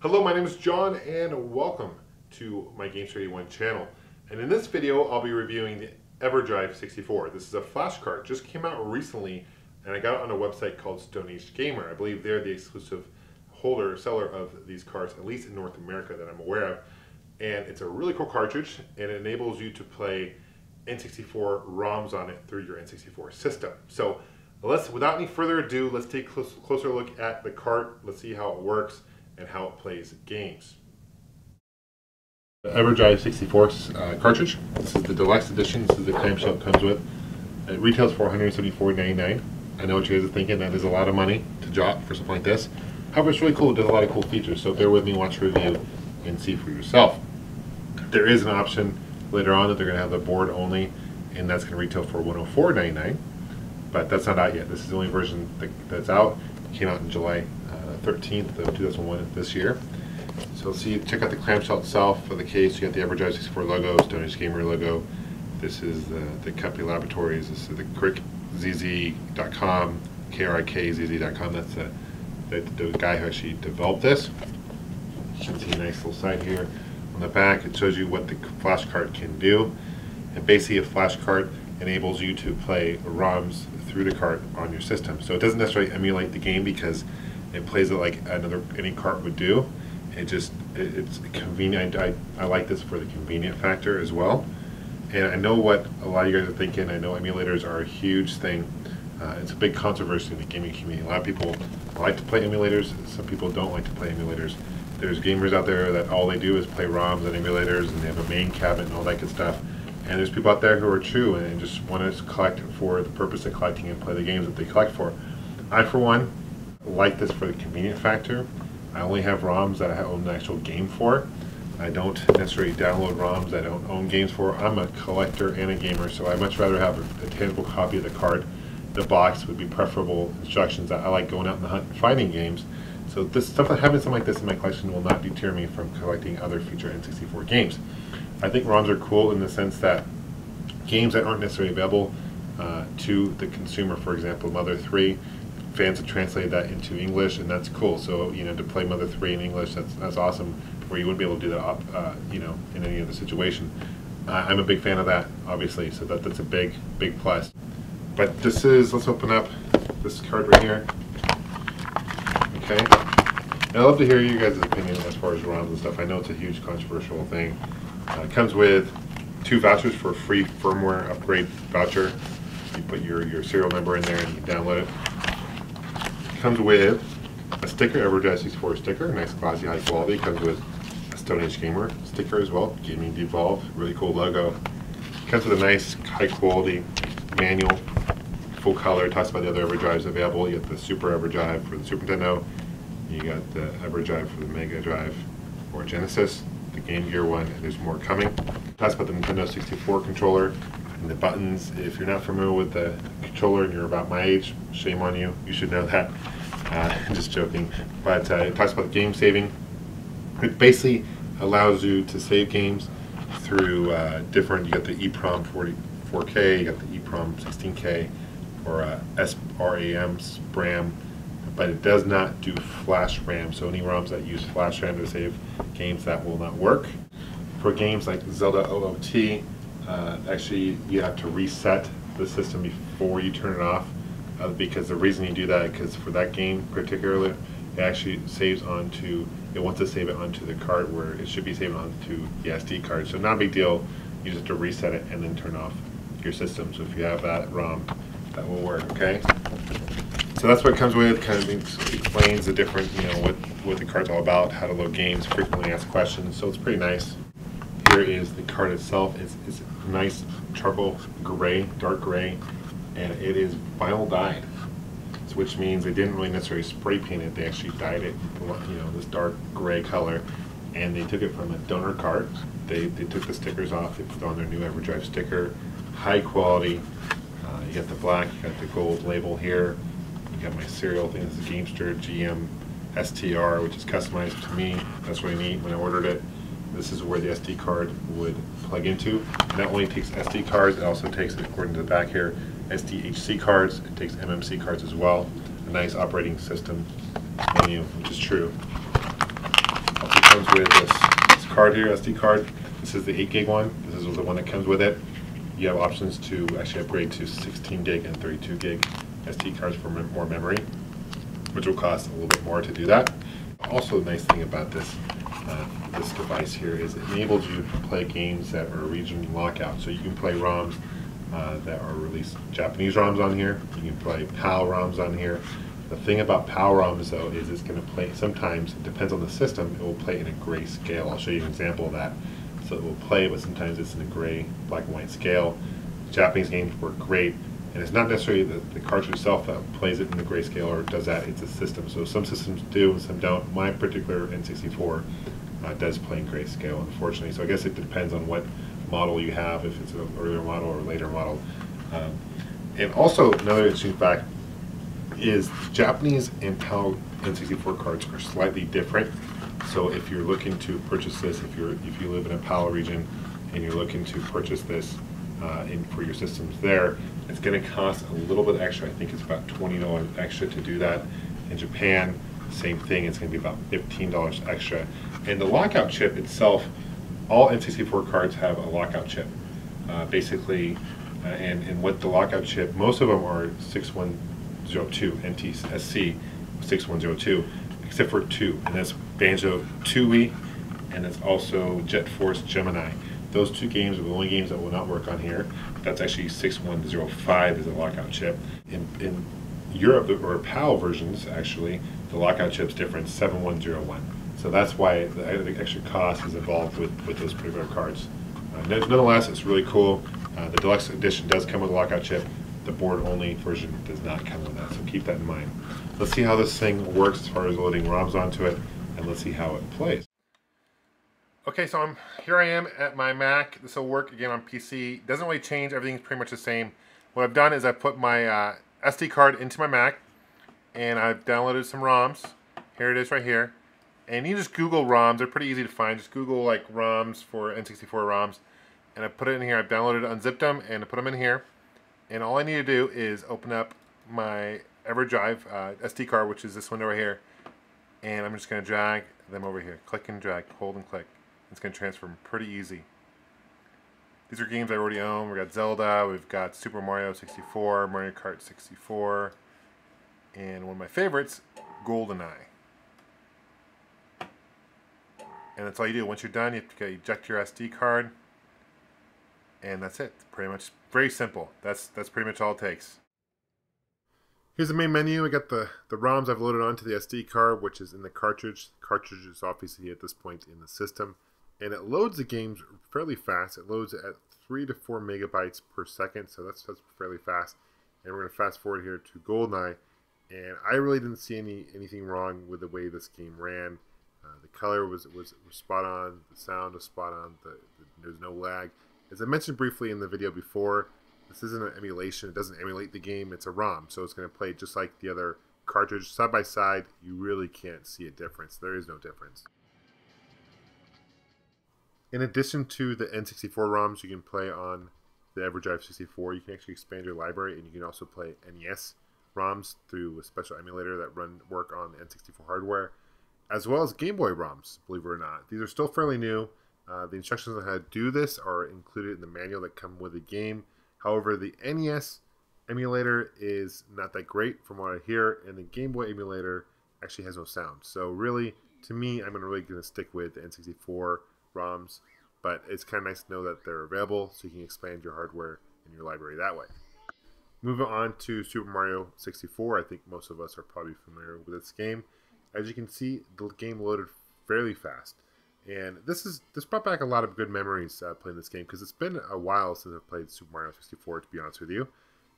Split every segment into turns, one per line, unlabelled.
Hello, my name is John and welcome to my Gamester81 channel. And in this video, I'll be reviewing the EverDrive 64. This is a flash card, just came out recently and I got it on a website called Stone Age Gamer. I believe they're the exclusive holder, seller of these cards, at least in North America that I'm aware of. And it's a really cool cartridge and it enables you to play N64 ROMs on it through your N64 system. So let's, without any further ado, let's take a close, closer look at the cart. Let's see how it works and how it plays games. The EverDrive 64 uh, cartridge. This is the deluxe edition. This is the clamshell it comes with. It retails for $174.99. I know what you guys are thinking. That is a lot of money to drop for something like this. However, it's really cool. It does a lot of cool features. So bear with me, watch the review, and see for yourself. There is an option later on that they're going to have the board only, and that's going to retail for $104.99. But that's not out yet. This is the only version that, that's out. It came out in July uh, 13th of 2001 this year. So let's see, check out the clamshell itself for the case. You got the EverDrive 64 logo, Stone Age Gamer logo. This is the, the company laboratories. This is the KRIKZZ.com, K-R-I-K-Z-Z.com. That's the, the, the guy who actually developed this. You can see a nice little side here. On the back, it shows you what the flash card can do. And basically, a flash card enables you to play ROMs through the cart on your system. So it doesn't necessarily emulate the game because it plays it like another any cart would do. It just it, it's convenient. I, I, like this for the convenient factor as well. And I know what a lot of you guys are thinking. I know emulators are a huge thing. Uh, it's a big controversy in the gaming community. A lot of people like to play emulators. Some people don't like to play emulators. There's gamers out there that all they do is play ROMs and emulators, and they have a main cabinet and all that good stuff. And there's people out there who are true and just want to collect for the purpose of collecting and play the games that they collect for. I, for one, like this for the convenient factor. I only have ROMs that I own an actual game for. I don't necessarily download ROMs that I don't own games for. I'm a collector and a gamer, so I'd much rather have a, a tangible copy of the card. The box would be preferable instructions. I, I like going out in the hunt and finding games. So this stuff, having something like this in my collection will not deter me from collecting other future N64 games. I think ROMs are cool in the sense that games that aren't necessarily available uh, to the consumer, for example, Mother 3, fans have translated that into English, and that's cool. So, you know, to play Mother 3 in English, that's, that's awesome, where you wouldn't be able to do that, uh, you know, in any other situation. Uh, I'm a big fan of that, obviously, so that, that's a big, big plus. But this is, let's open up this card right here. Okay. And I'd love to hear you guys' opinion as far as ROMs and stuff. I know it's a huge controversial thing. Uh, it comes with two vouchers for a free firmware upgrade voucher. You put your, your serial number in there and you download it it comes with a sticker, EverDrive 64 sticker, nice classy high quality. It Comes with a Stone Age Gamer sticker as well, Gaming Devolve, really cool logo. Comes with a nice high quality manual, full color, It talks about the other EverDrives available. You got the Super EverDrive for the Super Nintendo, you got the EverDrive for the Mega Drive or Genesis, the Game Gear one, and there's more coming. Talks about the Nintendo 64 controller, and the buttons. If you're not familiar with the controller and you're about my age, shame on you. You should know that. Uh, just joking. But uh, it talks about game saving. It basically allows you to save games through uh, different, you got the EEPROM 44K, you got the EEPROM 16K, or uh, SRAM, RAM, but it does not do flash RAM. So any ROMs that use flash RAM to save games, that will not work. For games like Zelda OOT, uh, actually you have to reset the system before you turn it off uh, because the reason you do that because for that game particularly it actually saves onto it wants to save it onto the card where it should be saved onto the SD card so not a big deal you just have to reset it and then turn off your system so if you have that ROM that will work okay so that's what comes with kind of explains the different you know what what the card's all about how to load games frequently asked questions so it's pretty nice here is the card itself it's, it's nice charcoal gray dark gray and it is vinyl dyed, which means they didn't really necessarily spray paint it. They actually dyed it, you know, this dark gray color, and they took it from a donor card. They, they took the stickers off. They put on their new EverDrive sticker, high quality. Uh, you got the black, you got the gold label here. You got my serial thing. This is Gamester GM STR, which is customized to me. That's really neat. When I ordered it, this is where the SD card would plug into. Not only takes SD cards, it also takes, according to the back here, SDHC cards. It takes MMC cards as well. a nice operating system menu, which is true. Also comes with this, this card here, SD card. This is the 8 gig one. This is the one that comes with it. You have options to actually upgrade to 16 gig and 32 gig SD cards for more memory, which will cost a little bit more to do that. Also, the nice thing about this uh, this device here is it enables you to play games that are region lockout. So you can play ROMs uh, that are released Japanese ROMs on here. You can play PAL ROMs on here. The thing about PAL ROMs though is it's going to play, sometimes, it depends on the system, it will play in a gray scale. I'll show you an example of that. So it will play, but sometimes it's in a gray, black and white scale. Japanese games work great, and it's not necessarily the, the cartridge itself that plays it in the grayscale or does that, it's a system. So some systems do and some don't. My particular N64 uh, does play in grayscale, unfortunately. So I guess it depends on what model you have, if it's an earlier model or a later model. Um, and also, another interesting fact is Japanese and PAL N64 cards are slightly different. So if you're looking to purchase this, if you're if you live in a PAL region and you're looking to purchase this uh, in, for your systems there, it's going to cost a little bit extra. I think it's about twenty dollars extra to do that. In Japan, same thing. It's going to be about fifteen dollars extra. And the lockout chip itself, all N64 cards have a lockout chip. Uh, basically, uh, and and what the lockout chip, most of them are 6102 NTSC 6102, except for two, and that's Banjo Tooie, and it's also Jet Force Gemini. Those two games are the only games that will not work on here. That's actually 6105 is a lockout chip. In, in Europe, or PAL versions, actually, the lockout chip's different, 7101. So that's why the extra cost is involved with, with those particular cards. Uh, nonetheless, it's really cool. Uh, the deluxe edition does come with a lockout chip. The board-only version does not come with that, so keep that in mind. Let's see how this thing works as far as loading ROMs onto it, and let's see how it plays. Okay, so I'm here I am at my Mac. This will work again on PC. Doesn't really change. Everything's pretty much the same. What I've done is I've put my uh, SD card into my Mac, and I've downloaded some ROMs. Here it is right here. And you just Google ROMs. They're pretty easy to find. Just Google like ROMs for N64 ROMs. And I put it in here. I've downloaded, unzipped them, and I put them in here. And all I need to do is open up my EverDrive uh, SD card, which is this window right here. And I'm just going to drag them over here. Click and drag, hold and click. It's going to transfer them pretty easy. These are games I already own. We've got Zelda, we've got Super Mario 64, Mario Kart 64, and one of my favorites, GoldenEye. And that's all you do. Once you're done, you have to eject your SD card, and that's it. Pretty much very simple. That's that's pretty much all it takes. Here's the main menu. I got the, the ROMs I've loaded onto the SD card, which is in the cartridge. The cartridge is obviously at this point in the system. And it loads the games fairly fast. It loads at 3 to 4 megabytes per second, so that's, that's fairly fast. And we're going to fast forward here to GoldenEye. And I really didn't see any anything wrong with the way this game ran. Uh, the color was, was, was spot on. The sound was spot on. The, the, there's no lag. As I mentioned briefly in the video before, this isn't an emulation. It doesn't emulate the game. It's a ROM, so it's going to play just like the other cartridge. Side by side, you really can't see a difference. There is no difference. In addition to the N64 ROMs you can play on the EverDrive 64, you can actually expand your library and you can also play NES ROMs through a special emulator that run work on N64 hardware, as well as Game Boy ROMs, believe it or not. These are still fairly new. Uh, the instructions on how to do this are included in the manual that come with the game. However, the NES emulator is not that great from what I hear, and the Game Boy emulator actually has no sound. So really, to me, I'm really going to stick with the N64 ROMs, but it's kind of nice to know that they're available so you can expand your hardware in your library that way. Moving on to Super Mario 64, I think most of us are probably familiar with this game. As you can see, the game loaded fairly fast. And this is this brought back a lot of good memories uh, playing this game because it's been a while since I've played Super Mario 64. To be honest with you,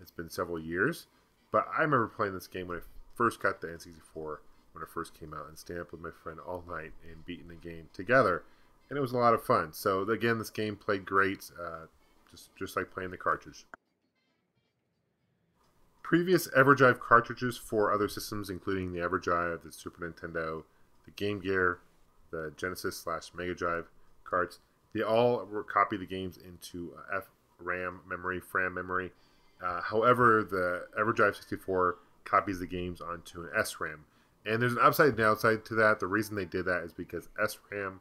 it's been several years. But I remember playing this game when I first got the N64 when it first came out and staying up with my friend all night and beating the game together, and it was a lot of fun. So again, this game played great, uh, just just like playing the cartridge. Previous EverDrive cartridges for other systems, including the EverDrive, the Super Nintendo, the Game Gear, the Genesis slash Mega Drive carts, They all were copy the games into uh, RAM memory, FRAM memory. Uh, however, the EverDrive 64 copies the games onto an SRAM. And there's an upside and downside to that. The reason they did that is because SRAM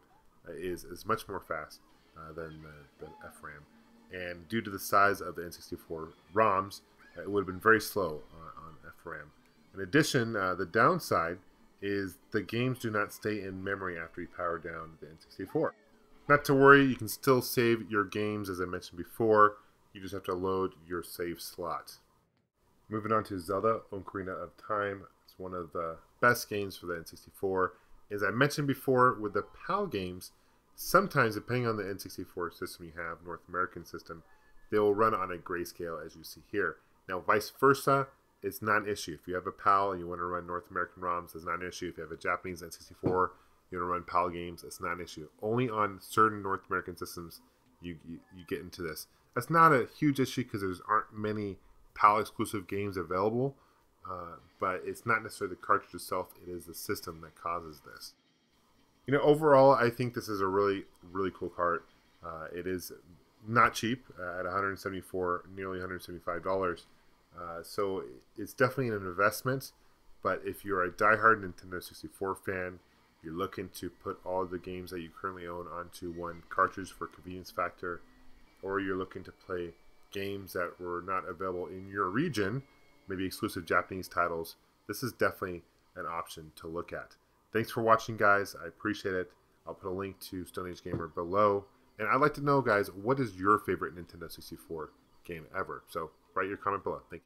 is, is much more fast uh, than the, the FRAM. And due to the size of the N64 ROMs, uh, it would have been very slow on, on FRAM. In addition, uh, the downside is the games do not stay in memory after you power down the N64. Not to worry, you can still save your games as I mentioned before. You just have to load your save slot. Moving on to Zelda Ocarina of Time. It's one of the best games for the N64. As I mentioned before, with the PAL games, sometimes depending on the N64 system you have, North American system, they will run on a grayscale as you see here. Now, vice versa, it's not an issue. If you have a PAL and you want to run North American ROMs, it's not an issue. If you have a Japanese N64, you want to run PAL games, it's not an issue. Only on certain North American systems you, you, you get into this. That's not a huge issue because there aren't many PAL exclusive games available, uh, but it's not necessarily the cartridge itself, it is the system that causes this. You know, overall, I think this is a really, really cool cart. Uh, it is not cheap uh, at 174 nearly $175. Uh, so it's definitely an investment, but if you're a diehard Nintendo 64 fan, you're looking to put all the games that you currently own onto one cartridge for convenience factor, or you're looking to play games that were not available in your region, maybe exclusive Japanese titles, this is definitely an option to look at. Thanks for watching, guys. I appreciate it. I'll put a link to Stone Age Gamer below. And I'd like to know, guys, what is your favorite Nintendo 64 game ever? So write your comment below. Thank you.